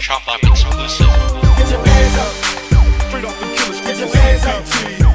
Chop Up exclusive. Get your hands up. Straight off the killer Get your hands up.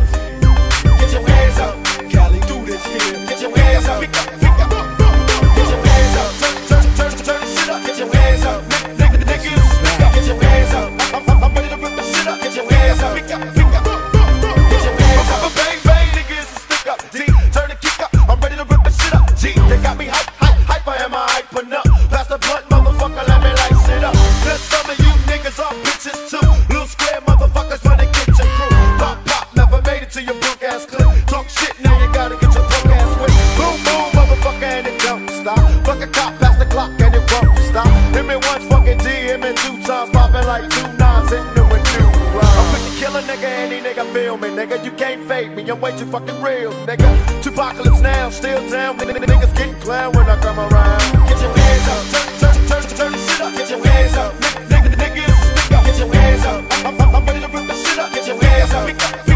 Nigga, any nigga feel me, nigga. You can't fake me, I'm way too fucking real, nigga. Tupacalypse now, still down, nigga, niggas getting clown when I come around. Get your hands up, turn, turn, turn, turn the shit up, get your hands up, nigga, nigga, up, get your hands up. I'm, I'm, I'm ready to rip the shit up, get your hands up,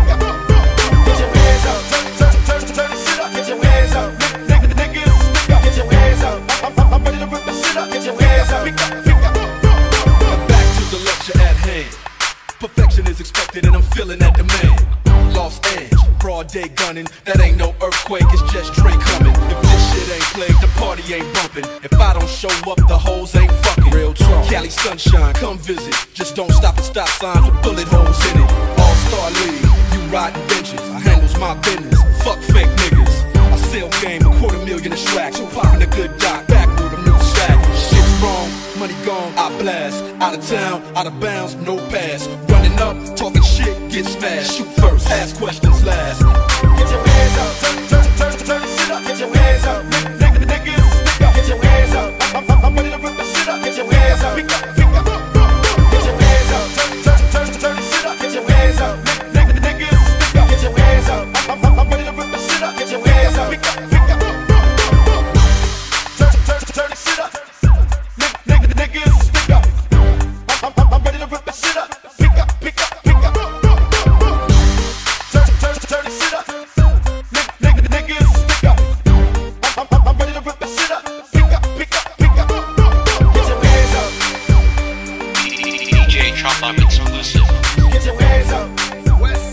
Perfection and I'm feeling that demand. Lost edge, broad day gunning. That ain't no earthquake, it's just Dre coming. If this shit ain't played, the party ain't bumping. If I don't show up, the hoes ain't fucking. Real talk. Cali sunshine, come visit. Just don't stop at stop signs with bullet holes in it. All star league, you riding benches. I handles my business. Fuck fake niggas. I sell game, a quarter million a track. So popping a good dot, back with a new stack. Shit's wrong, money gone, I blast. Out of town, out of bounds, no pass. Up, talking shit, get smashed. Shoot first, ask questions last. Get your hands up. West.